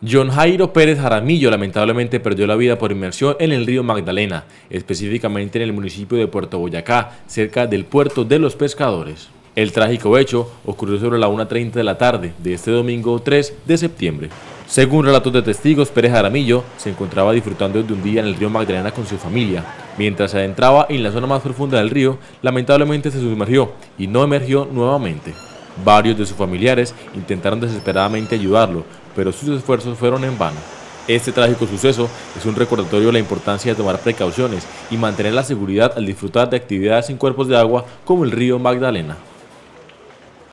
John Jairo Pérez Jaramillo lamentablemente perdió la vida por inmersión en el río Magdalena, específicamente en el municipio de Puerto Boyacá, cerca del puerto de los pescadores. El trágico hecho ocurrió sobre la 1.30 de la tarde de este domingo 3 de septiembre. Según relatos de testigos, Pérez Jaramillo se encontraba disfrutando de un día en el río Magdalena con su familia. Mientras se adentraba en la zona más profunda del río, lamentablemente se sumergió y no emergió nuevamente. Varios de sus familiares intentaron desesperadamente ayudarlo, pero sus esfuerzos fueron en vano. Este trágico suceso es un recordatorio de la importancia de tomar precauciones y mantener la seguridad al disfrutar de actividades en cuerpos de agua como el río Magdalena.